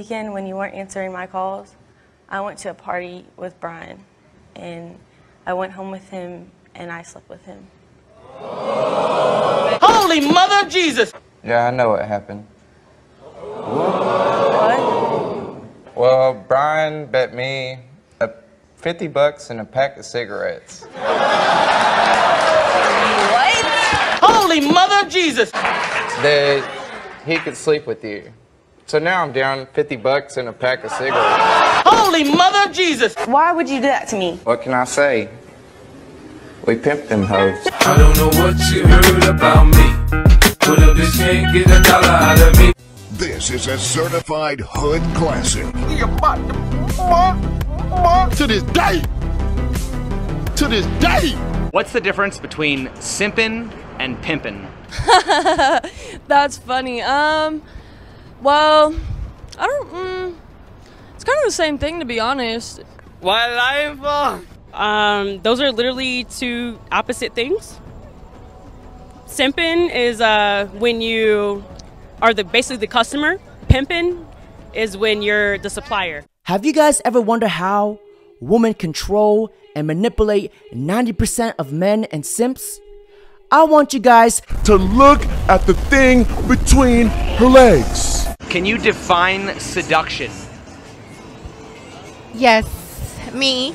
Weekend when you weren't answering my calls, I went to a party with Brian, and I went home with him and I slept with him. Holy Mother of Jesus! Yeah, I know what happened. What? Well, Brian bet me a 50 bucks and a pack of cigarettes What? Holy Mother of Jesus! that he could sleep with you. So now I'm down 50 bucks and a pack of cigarettes. Holy Mother of Jesus! Why would you do that to me? What can I say? We pimped them hoes. I don't know what you heard about me. But a bitch can't get a dollar out of me. This is a certified hood classic. To this day. To this day. What's the difference between simpin' and pimpin'? That's funny. Um, well, I don't. Mm, it's kind of the same thing, to be honest. What life? Um, those are literally two opposite things. Simping is uh, when you are the basically the customer. Pimping is when you're the supplier. Have you guys ever wondered how women control and manipulate 90% of men and simps? I want you guys To look at the thing between her legs. Can you define seduction? Yes, me.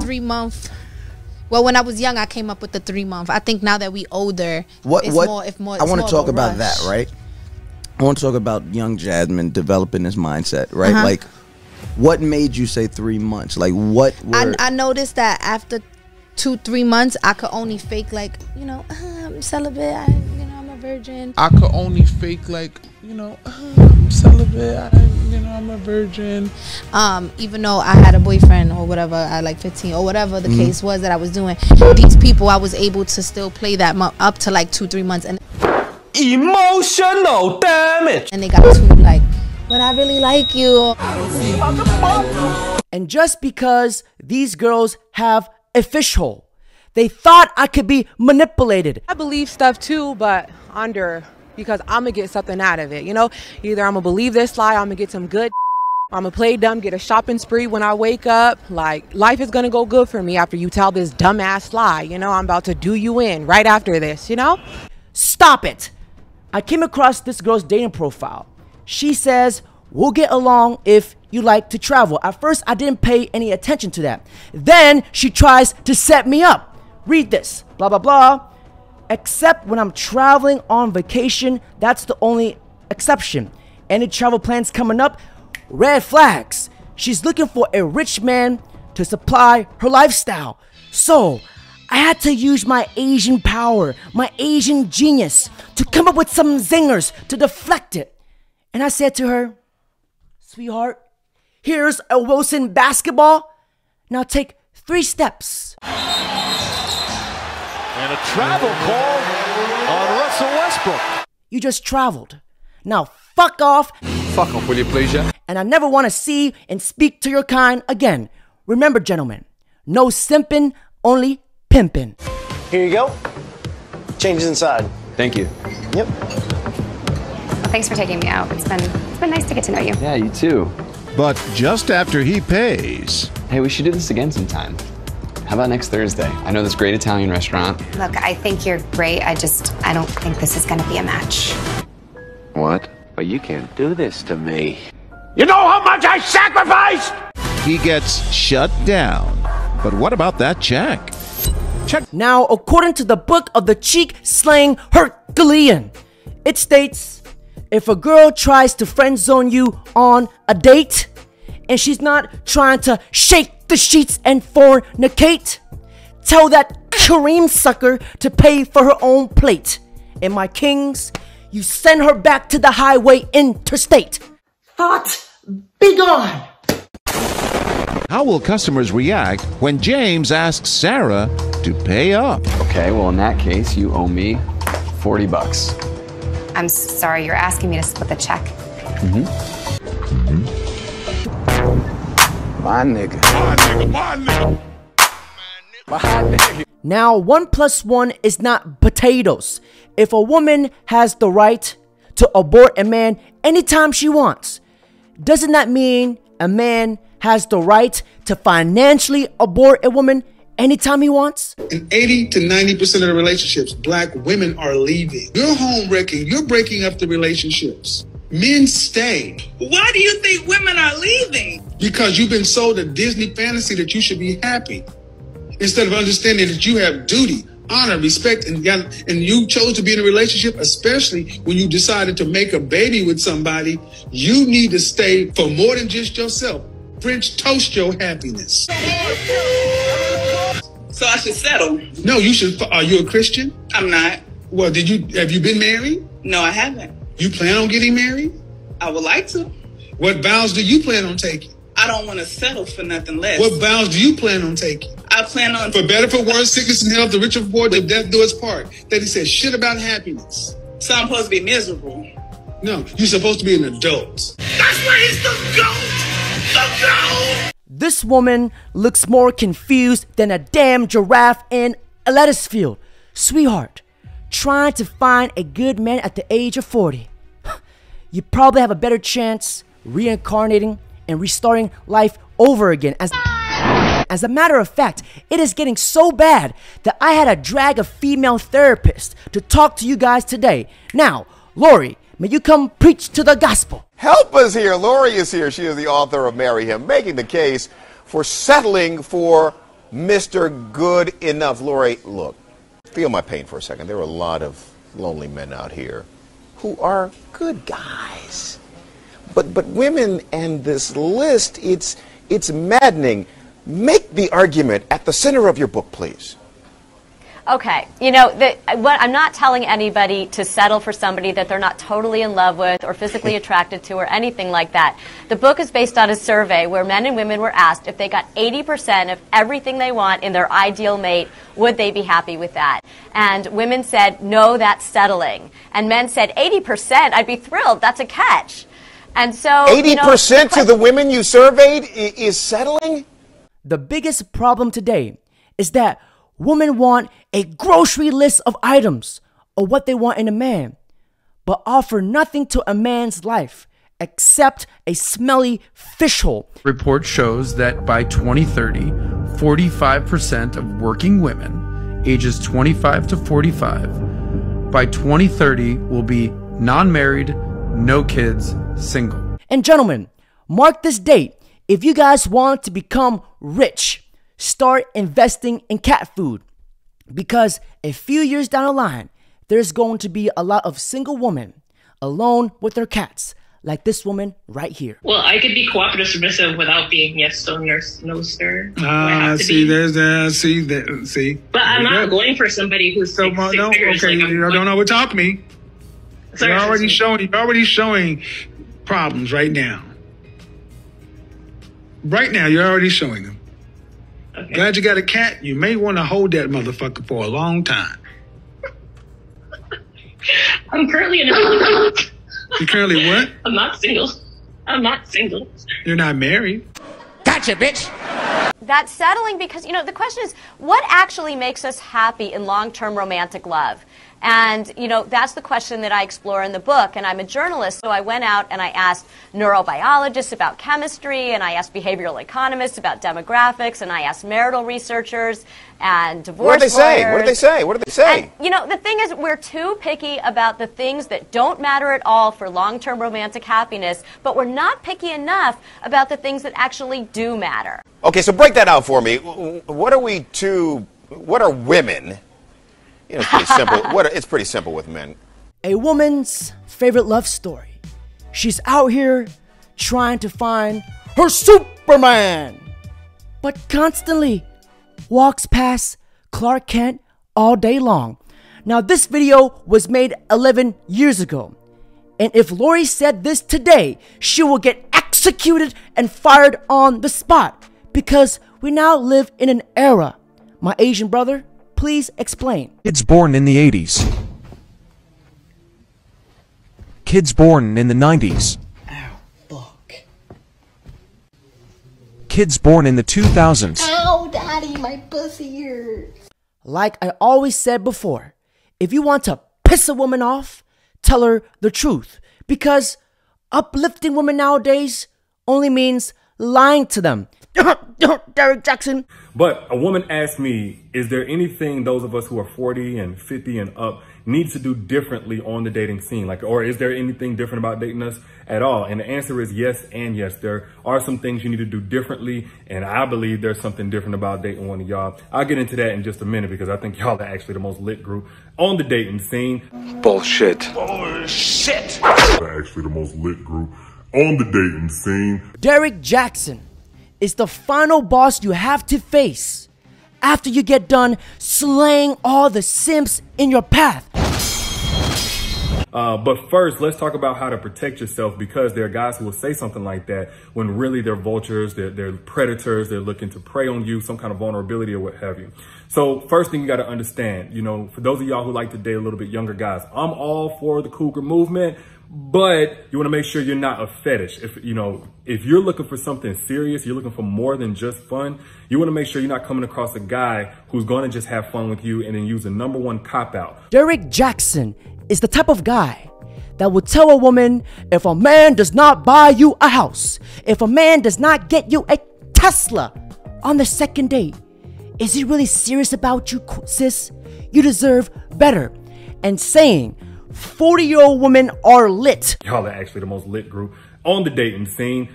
Three month. Well, when I was young, I came up with the three month. I think now that we older, What? it's what? more. If more, I want to to talk about that, right? I want to talk about young Jasmine developing this mindset, right? Uh-huh. Like, what made you say three months? Like, what? I, I noticed that after two, three months, I could only fake like you know I'm celibate. I, you know I'm a virgin. I could only fake like, you know, I'm celibate. I, you know, I'm a virgin. Um, even though I had a boyfriend or whatever at like 15 or whatever the Mhm. case was that I was doing, these people I was able to still play that mo- up to like two, three months, and Emotional damage! and they got too like, but I really like you. And just because these girls have a fish hole, they thought I could be manipulated. I believe stuff too, but under because I'm gonna get something out of it. You know, either I'm gonna believe this lie, I'm gonna get some good. I'm gonna play dumb, get a shopping spree when I wake up. Like life is gonna go good for me after you tell this dumbass lie. You know, I'm about to do you in right after this. You know. Stop it! I came across this girl's dating profile. She says, We'll get along if you like to travel. At first, I didn't pay any attention to that. Then she tries to set me up. Read this, blah, blah, blah. Except when I'm traveling on vacation, that's the only exception. Any travel plans coming up? Red flags. She's looking for a rich man to supply her lifestyle. So, I had to use my Asian power, my Asian genius, to come up with some zingers to deflect it. And I said to her, Sweetheart, here's a Wilson basketball. Now take three steps. And a travel call on Russell Westbrook. You just traveled. Now fuck off, Fuck off, will you please, yeah? and I never want to see and speak to your kind again. Remember, gentlemen, no simping, only pimping. Here you go. Changes inside. Thank you. Yep. Thanks for taking me out. It's been it's been nice to get to know you. Yeah, you too. But just after he pays, Hey, we should do this again sometime. How about next Thursday? I know this great Italian restaurant. Look, I think you're great. I just I don't think this is gonna be a match. What? But you can't do this to me. You know how much I sacrificed? he gets shut down. But what about that check? Check. Now, according to the book of the cheek slaying Herculean, it states if a girl tries to friend zone you on a date and she's not trying to shake the sheets and fornicate, tell that Kareem sucker to pay for her own plate. And my kings, you send her back to the highway interstate. Thought, be gone. How will customers react when James asks Sarah to pay up? Okay, well, in that case, you owe me 40 bucks. I'm sorry, you're asking me to split the check. Mm-hmm. My nigga. My nigga, my nigga. My nigga. Now, one plus one is not potatoes. If a woman has the right to abort a man anytime she wants. Doesn't that mean a man has the right to financially abort a woman anytime he wants? In 80 to 90% of the relationships, black women are leaving. You're home wrecking, you're breaking up the relationships. Men stay. Why do you think women are leaving? Because you've been sold a Disney fantasy that you should be happy. Instead of understanding that you have duty, honor, respect, and got, and you chose to be in a relationship, especially when you decided to make a baby with somebody, you need to stay for more than just yourself. French toast your happiness. So I should settle. No, you should. Are you a Christian? I'm not. Well, did you have you been married? No, I haven't. You plan on getting married? I would like to. What vows do you plan on taking? I don't want to settle for nothing less. What vows do you plan on taking? I plan on For better, for worse, sickness and health, the rich or poor, the death do its part. That he said shit about happiness. So I'm supposed to be miserable. No, you're supposed to be an adult. That's why he's the goat. The goat. This woman looks more confused than a damn giraffe in a lettuce field. Sweetheart, trying to find a good man at the age of 40. You probably have a better chance reincarnating and restarting life over again. As, as a matter of fact, it is getting so bad that I had to drag a female therapist to talk to you guys today. Now, Lori, may you come preach to the gospel. Help us here. Lori is here. She is the author of Marry Him, making the case for settling for Mr. Good Enough. Lori, look, feel my pain for a second. There are a lot of lonely men out here who are good guys. But but women and this list, it's it's maddening. Make the argument at the center of your book, please. Okay, you know, the, what, I'm not telling anybody to settle for somebody that they're not totally in love with or physically attracted to or anything like that. The book is based on a survey where men and women were asked if they got 80% of everything they want in their ideal mate, would they be happy with that? And women said, no, that's settling. And men said, 80%, I'd be thrilled, that's a catch. And so, Eighty you know, percent of the women you surveyed is settling. The biggest problem today is that women want a grocery list of items or what they want in a man, but offer nothing to a man's life except a smelly fish hole. Report shows that by 2030, 45% of working women ages 25 to 45 by 2030 will be non-married, no kids, single. And gentlemen, mark this date. If you guys want to become rich, start investing in cat food. Because a few years down the line, there's going to be a lot of single women alone with their cats, like this woman right here. Well, I could be cooperative submissive without being yes, so nurse, no sir. Do I Ah, have to see, be? there's that. See that. See. But I'm not go. going for somebody who's So six, mo- six no, figures. okay, like, I'm you don't going- overtalk me. Sorry, you're already excuse showing. You're already showing problems right now. Right now, you're already showing them. Glad you got a cat. You may want to hold that motherfucker for a long time. I'm currently in a. You currently what? I'm not single. I'm not single. You're not married. Gotcha, bitch. That's settling because, you know, the question is what actually makes us happy in long term romantic love? And, you know, that's the question that I explore in the book. And I'm a journalist, so I went out and I asked neurobiologists about chemistry, and I asked behavioral economists about demographics, and I asked marital researchers and divorce What did they say? What did they say? What did they say? And, you know, the thing is, we're too picky about the things that don't matter at all for long term romantic happiness, but we're not picky enough about the things that actually do matter. Okay, so break that out for me. What are we to? What are women? You know, it's pretty simple. What it's pretty simple with men. A woman's favorite love story. She's out here trying to find her Superman, but constantly walks past Clark Kent all day long. Now, this video was made 11 years ago. And if Lori said this today, she will get executed and fired on the spot because we now live in an era. My Asian brother, please explain. Kids born in the 80s. Kids born in the 90s. Ow, fuck. Kids born in the 2000s. Ow, daddy, my pussy hurts. Like I always said before, if you want to piss a woman off, tell her the truth. Because uplifting women nowadays only means lying to them. Derrick Jaxn. But a woman asked me, is there anything those of us who are 40 and 50 and up need to do differently on the dating scene? Like, or is there anything different about dating us at all? And the answer is yes and yes. There are some things you need to do differently. And I believe there's something different about dating one of y'all. I'll get into that in just a minute because I think y'all are actually the most lit group on the dating scene. Bullshit. Bullshit. Actually, the most lit group on the dating scene. Derrick Jaxn is the final boss you have to face after you get done slaying all the simps in your path. Uh, but first, let's talk about how to protect yourself because there are guys who will say something like that when really they're vultures, they're, they're predators, they're looking to prey on you, some kind of vulnerability or what have you. So first thing you got to understand, you know, for those of y'all who like to date a little bit younger guys, I'm all for the cougar movement, but you want to make sure you're not a fetish. If, you know, if you're looking for something serious, you're looking for more than just fun, you want to make sure you're not coming across a guy who's going to just have fun with you and then use the number one cop out. Derrick Jaxn is the type of guy that will tell a woman if a man does not buy you a house, if a man does not get you a Tesla on the second date, is he really serious about you, sis? You deserve better. And saying 40 year old women are lit. Y'all are actually the most lit group on the dating scene.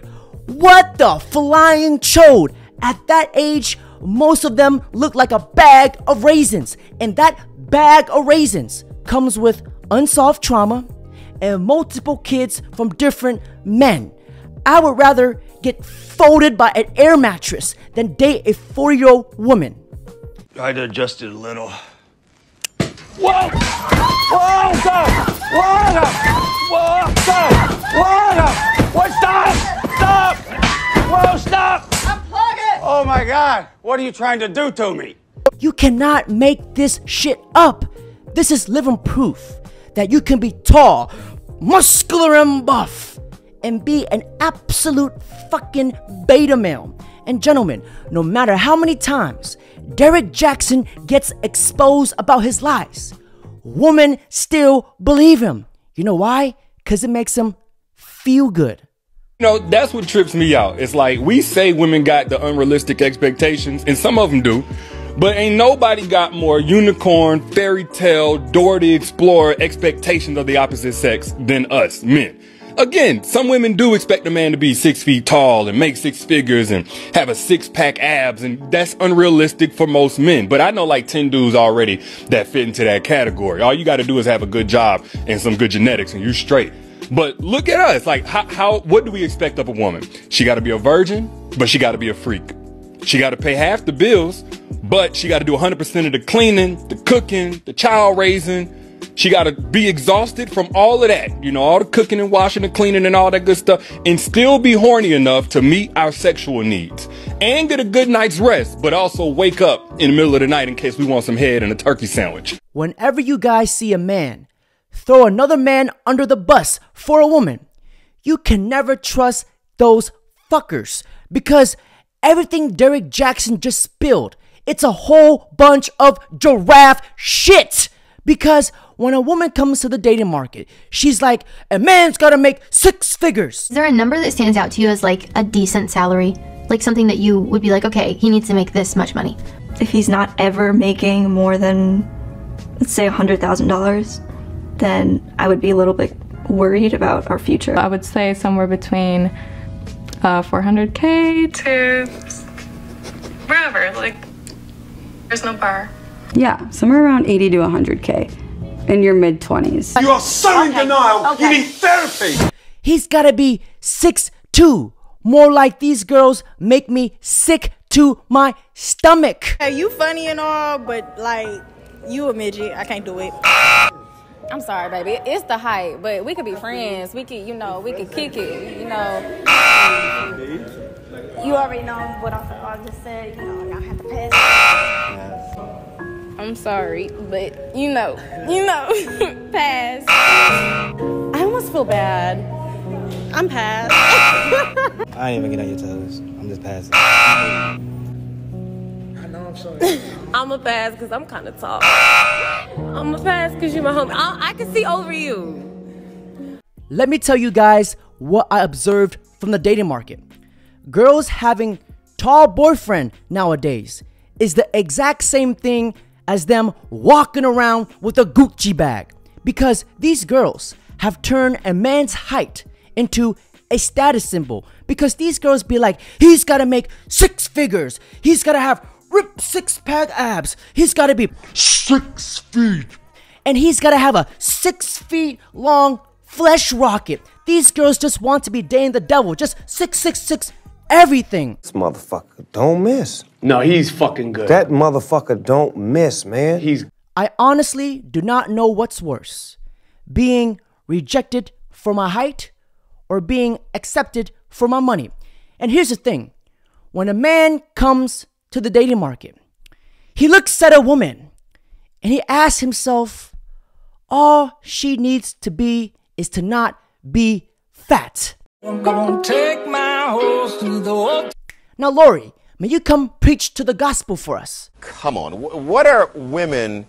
What the flying chode? At that age, most of them look like a bag of raisins. And that bag of raisins comes with unsolved trauma and multiple kids from different men. I would rather get folded by an air mattress than date a 4 year old woman. I'd adjusted a little. Whoa! Whoa, stop! Whoa! Whoa, stop! Whoa! What, stop! Stop! Whoa, stop! Unplug it! Oh my God, what are you trying to do to me? You cannot make this shit up. This is living proof that you can be tall, muscular, and buff, and be an absolute fucking beta male. And gentlemen, no matter how many times Derrick Jaxn gets exposed about his lies, women still believe him. You know why? Because it makes them feel good. You know, that's what trips me out. It's like we say women got the unrealistic expectations, and some of them do. But ain't nobody got more unicorn, fairy tale, Dora the Explorer expectations of the opposite sex than us, men. Again, some women do expect a man to be six feet tall and make six figures and have a six pack abs, and that's unrealistic for most men. But I know like 10 dudes already that fit into that category. All you gotta do is have a good job and some good genetics, and you're straight. But look at us. Like, how, how what do we expect of a woman? She gotta be a virgin, but she gotta be a freak. She gotta pay half the bills, but she gotta do 100% of the cleaning, the cooking, the child raising. She gotta be exhausted from all of that, you know, all the cooking and washing and cleaning and all that good stuff, and still be horny enough to meet our sexual needs. And get a good night's rest, but also wake up in the middle of the night in case we want some head and a turkey sandwich. Whenever you guys see a man throw another man under the bus for a woman, you can never trust those fuckers because everything Derrick Jaxn just spilled, it's a whole bunch of giraffe shit. Because when a woman comes to the dating market, she's like, a man's gotta make six figures. Is there a number that stands out to you as like a decent salary? Like something that you would be like, okay, he needs to make this much money. If he's not ever making more than, let's say, $100,000, then I would be a little bit worried about our future. I would say somewhere between uh, 400k to wherever. Like, there's no bar. Yeah, somewhere around 80 to 100K in your mid 20s. You are so in denial. You need therapy. He's gotta be six two. More like these girls make me sick to my stomach. Hey, you funny and all, but like, you a midget. I can't do it. I'm sorry, baby. It's the height, but we could be friends. We could, you know, we could kick it. You know. You already know what I'm, I just said. You know, y'all have to pass. I'm sorry, but you know, you know, pass. I almost feel bad. I'm past. I ain't even get on your toes. I'm just passing. I know I'm sorry. I'm a pass because I'm kind of tall. I'm a pass because you're my homie. I, I can see over you. let me tell you guys what I observed from the dating market. Girls having tall boyfriend nowadays is the exact same thing as them walking around with a Gucci bag. Because these girls have turned a man's height into a status symbol. Because these girls be like he's got to make six figures. He's got to have ripped six pack abs. He's got to be six feet. And he's got to have a six feet long flesh rocket. These girls just want to be dating the devil. Just six six six everything. This motherfucker don't miss. No, he's fucking good. That motherfucker don't miss, man. He's I honestly do not know what's worse being rejected for my height or being accepted for my money. And here's the thing when a man comes to the dating market, he looks at a woman and he asks himself, all she needs to be is to not be fat. take my horse to the Now, Lori, may you come preach to the gospel for us? Come on, what are women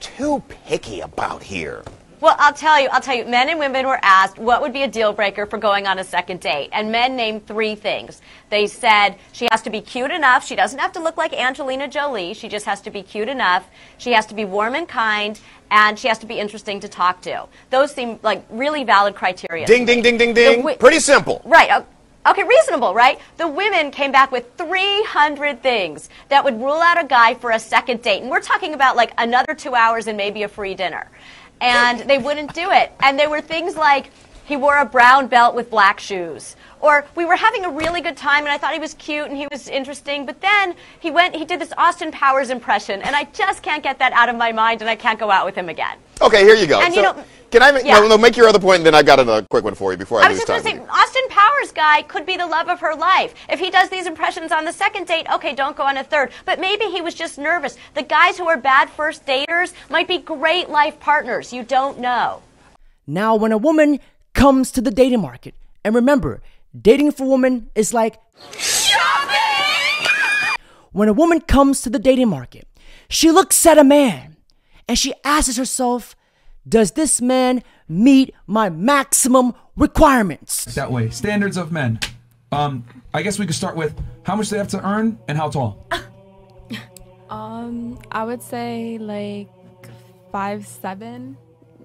too picky about here? Well, I'll tell you, I'll tell you, men and women were asked what would be a deal breaker for going on a second date. And men named three things. They said she has to be cute enough. She doesn't have to look like Angelina Jolie. She just has to be cute enough. She has to be warm and kind. And she has to be interesting to talk to. Those seem like really valid criteria. Ding, ding, ding, ding, ding. Pretty simple. Right. Uh, Okay, reasonable, right? The women came back with 300 things that would rule out a guy for a second date. And we're talking about like another two hours and maybe a free dinner. And they wouldn't do it. And they were things like he wore a brown belt with black shoes. Or we were having a really good time and I thought he was cute and he was interesting, but then he went, he did this Austin Powers impression and I just can't get that out of my mind and I can't go out with him again. Okay, here you go. And So, you know- can I ma- Yeah. no, no, make your other point, and then I've got another quick one for you before I, I was lose just time. going to say, Austin Powers guy could be the love of her life. If he does these impressions on the second date, okay, don't go on a third. But maybe he was just nervous. The guys who are bad first daters might be great life partners. You don't know. Now, when a woman comes to the dating market, and remember, dating for women is like shopping. When a woman comes to the dating market, she looks at a man and she asks herself, Does this man meet my maximum requirements? That way. Standards of men. Um, I guess we could start with how much they have to earn and how tall. Um, I would say like five seven.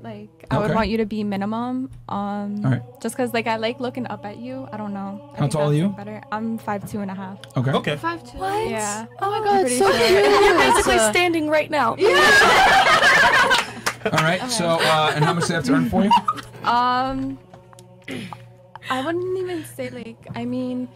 Like I would want you to be minimum. Um, All right. just because like I like looking up at you. I don't know. I How tall are you? Better. I'm five two and a half. Okay. Okay. Five two. What? Yeah. Oh my god, pretty so sure. cute. You're basically standing right now. All right. So, uh, and how much do they have to earn for you? Um, I wouldn't even say like. I mean,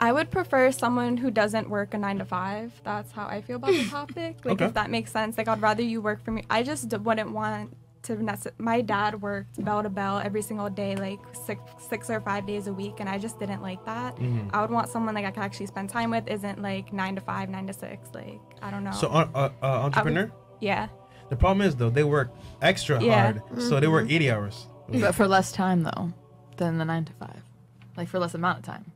I would prefer someone who doesn't work a nine to five. That's how I feel about the topic. Like, Okay. if that makes sense. Like, I'd rather you work for me. I just d- wouldn't want to. Nece- my dad worked bell to bell every single day, like six, six or five days a week, and I just didn't like that. Mhm. I would want someone like I could actually spend time with. Isn't like nine to five, nine to six. Like, I don't know. So, uh, uh, uh, entrepreneur. yeah. The problem is though they work extra Yeah. hard, so they work Mhm. 80 hours. But for less time though than the nine to five, like for less amount of time.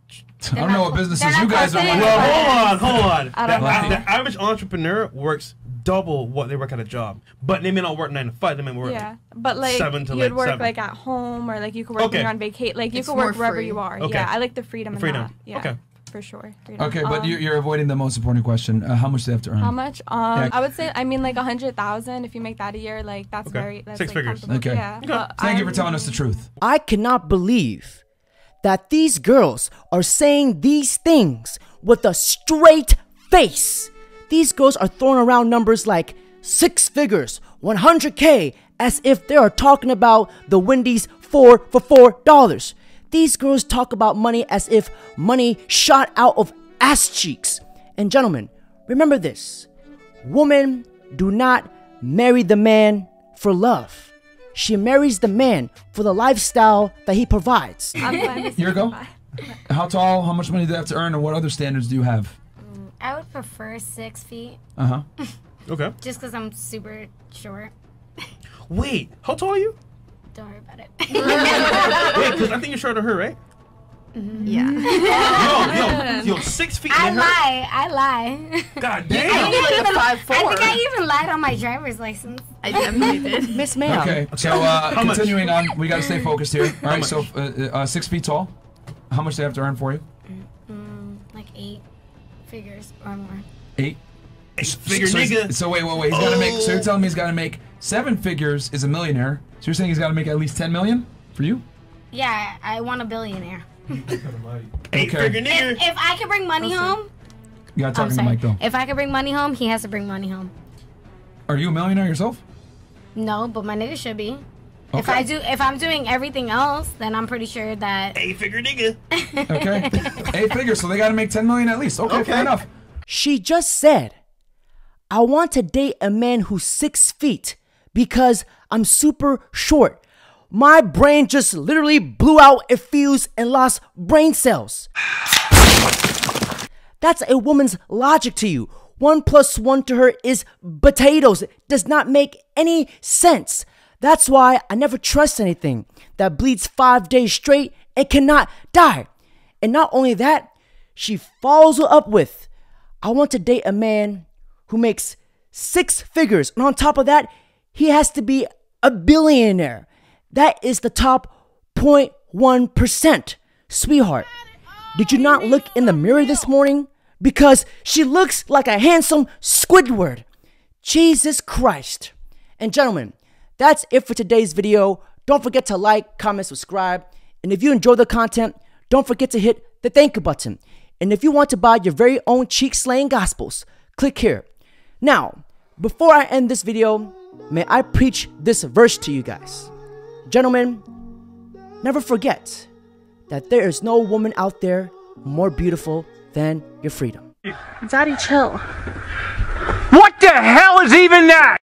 I don't know what businesses you guys are running. Well, hold on, hold on. I The, don't know. the average entrepreneur works double what they work at a job, but they may not work nine to five. They may work Yeah, but like seven to you'd like work seven. like at home or like you could work Okay. when you're on vacation. Like you It's could work wherever free. you are. Okay. Yeah, I like the freedom. in Freedom. that. Yeah, Okay. For sure. Freedom. Okay, but Um, you- you're avoiding the most important question. Uh, how much do they have to earn? How much? Um, Yeah. I would say I mean like a hundred thousand. If you make that a year, like that's Okay. very that's Six like, figures. Okay. Yeah. Okay. Thank you I'm- for telling us the truth. I cannot believe that these girls are saying these things with a straight face. These girls are throwing around numbers like six figures, 100K, as if they are talking about the Wendy's four for four dollars. These girls talk about money as if money shot out of ass cheeks. And gentlemen, remember this women do not marry the man for love. She marries the man for the lifestyle that he provides. I'm fine with Here you go. How tall? How much money do they have to earn, and what other standards do you have? I would prefer six feet. Uh huh. Okay. Just because I'm super short. Wait, how tall are you? Don't worry about it. Wait, because I think you're shorter than her, right? Yeah. Yo, yo, yo, six feet. I lie. I lie. God I damn. think I, like a even, five I think I even lied on my driver's license. I definitely did. Miss Ma'am. Okay, so uh, How much? continuing on, we got to stay focused here. All right, so uh, uh, six feet tall. How much do they have to earn for you? Mm, like eight figures or more. Eight. Figure so, nigga. So wait, wait, wait. He's got to make. So you're telling me he's got to make seven figures is a millionaire. So you're saying he's got to make at least ten million for you? Yeah, I want a billionaire. Eight Okay. figure nigger. If, if I could bring money home, You got to talk I'm in the sorry. mic though. If I could bring money home, he has to bring money home. Are you a millionaire yourself? No, but my nigga should be. If I do, if I'm doing everything else, then I'm pretty sure that. Eight figure nigga. Okay. Eight figure. so they got to make ten million at least. Okay, fair enough. She just said, I want to date a man who's six feet because I'm super short. My brain just literally blew out a fuse and lost brain cells. That's a woman's logic to you. One plus one to her is potatoes. It does not make any sense. That's why I never trust anything that bleeds five days straight and cannot die. And not only that, she follows up with, I want to date a man who makes six figures. And on top of that, he has to be a billionaire. That is the top 0.1%. Sweetheart, did you not look in the mirror this morning? Because she looks like a handsome Squidward. Jesus Christ. And gentlemen, that's it for today's video. Don't forget to like, comment, subscribe. And if you enjoy the content, don't forget to hit the thank you button. And if you want to buy your very own cheek slaying gospels, click here. Now, before I end this video, may I preach this verse to you guys. Gentlemen, never forget that there is no woman out there more beautiful than your freedom. Daddy, chill. What the hell is even that?